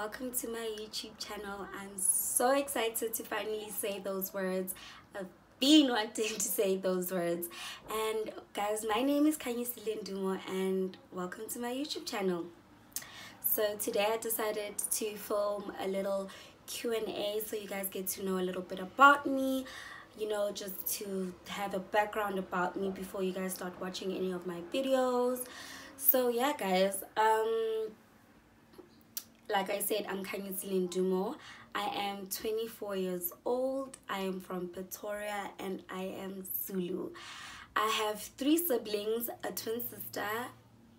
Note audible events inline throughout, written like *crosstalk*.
welcome to my YouTube channel. I'm so excited to finally say those words. I've been wanting to say those words. And guys, my name is Khanyisile Ndumo and welcome to my YouTube channel. So today I decided to film a little Q&A so you guys get to know a little bit about me you know just to have a background about me before you guys start watching any of my videos so yeah guys um like I said, I'm Khanyisile Ndumo. I am 24 years old. I am from Pretoria and I am Zulu. I have three siblings, a twin sister,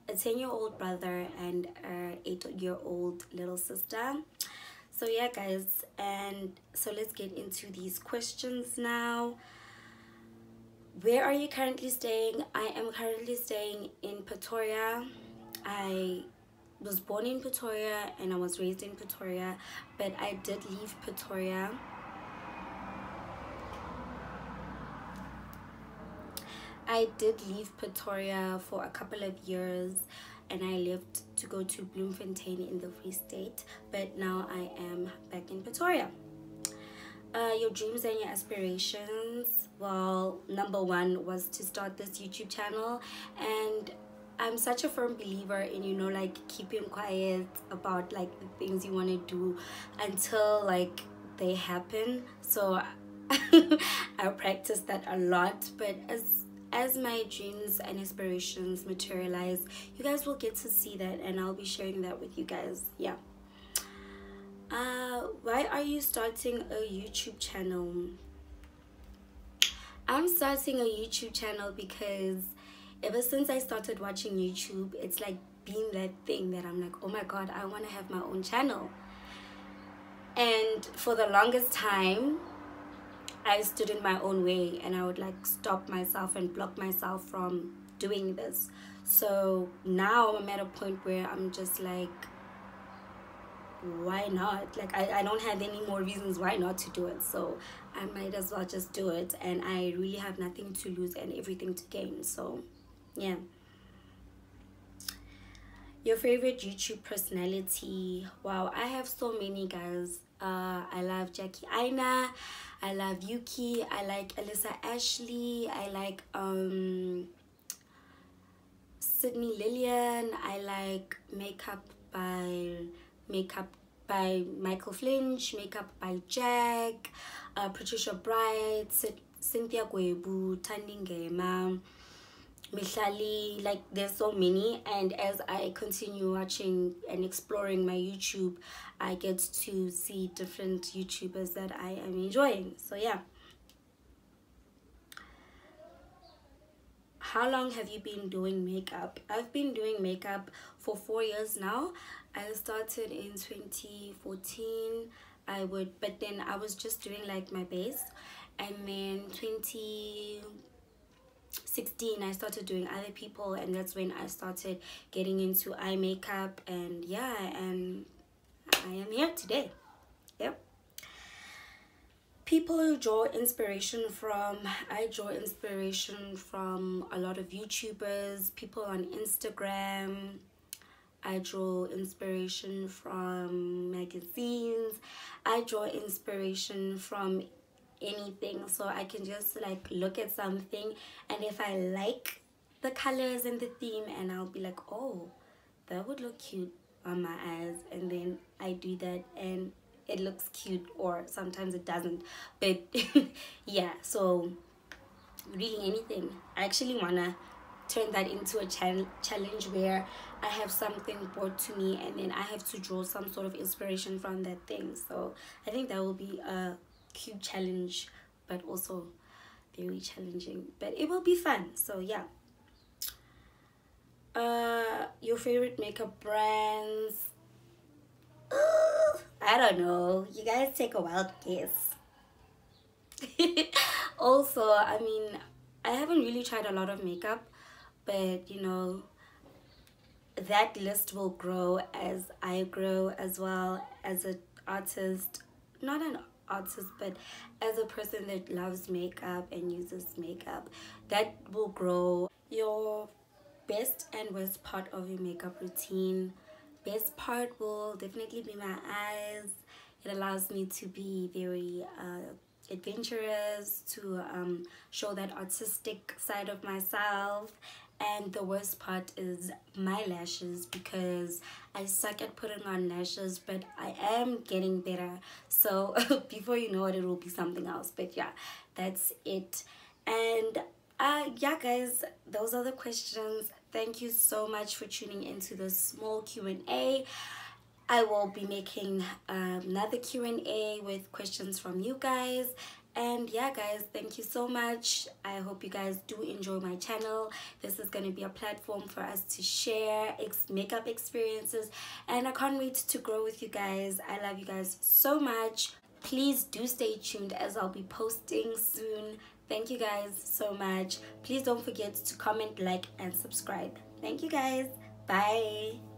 a 10 year old brother, and a 8 year old little sister. So, yeah, guys, and so let's get into these questions now. Where are you currently staying? I am currently staying in Pretoria. I was born in Pretoria and I was raised in Pretoria, but I did leave Pretoria. I did leave Pretoria for a couple of years and I left to go to Bloemfontein in the Free State, but now I am back in Pretoria. Uh, your dreams and your aspirations well number one was to start this youtube channel and I'm such a firm believer in you know like keeping quiet about like the things you want to do until like they happen. So *laughs* I practice that a lot. But as as my dreams and aspirations materialize you guys will get to see that and I'll be sharing that with you guys. Yeah. Uh why are you starting a YouTube channel? I'm starting a YouTube channel because ever since I started watching YouTube, it's like been that thing that I'm like, oh my god, I want to have my own channel. And for the longest time, I stood in my own way and I would like stop myself and block myself from doing this. So now I'm at a point where I'm just like, why not? Like, I, I don't have any more reasons why not to do it. So I might as well just do it. And I really have nothing to lose and everything to gain. So yeah. Your favorite youtube personality? Wow i have so many guys. Uh i love jackie aina. I love yuki. I like alissa ashley. I like um sydney lillian. I like makeup by makeup by michael flinch makeup by jack uh, patricia bright cynthia Guebu, gwebu tandingema Mihlali, like there's so many and as I continue watching and exploring my YouTube I get to see different YouTubers that I am enjoying. So yeah. How long have you been doing makeup? I've been doing makeup for four years now. I started in 2014 I would but then I was just doing like my base. And then 20 16 i started doing other people and that's when i started getting into eye makeup and yeah and i am here today. Yep. People draw inspiration from i draw inspiration from a lot of youtubers people on instagram. I draw inspiration from magazines. I draw inspiration from anything so i can just like look at something and if i like the colors and the theme and i'll be like oh that would look cute on my eyes and then i do that and it looks cute or sometimes it doesn't but *laughs* yeah so really anything i actually wanna turn that into a challenge where I have something brought to me and then I have to draw some sort of inspiration from that thing. So I think that will be a cute challenge but also very challenging. But it will be fun so yeah. Uh your favorite makeup brands? *gasps* I don't know. You guys take a wild guess. *laughs* Also i mean i haven't really tried a lot of makeup but you know that list will grow as i grow as well as an artist. Not an but as a person that loves makeup and uses makeup that will grow. Your best and worst part of your makeup routine best part will definitely be my eyes. It allows me to be very uh, adventurous to um, show that artistic side of myself and the worst part is my lashes because I suck at putting on lashes but I am getting better. So *laughs* before you know it it will be something else. But yeah that's it. And uh yeah guys those are the questions. Thank you so much for tuning into this small Q&A I will be making um, another Q&A with questions from you guys and yeah guys thank you so much. I hope you guys do enjoy my channel. This is going to be a platform for us to share ex makeup experiences and i can't wait to grow with you guys. I love you guys so much. Please do stay tuned as i'll be posting soon. Thank you guys so much. Please don't forget to comment like and subscribe. Thank you guys. Bye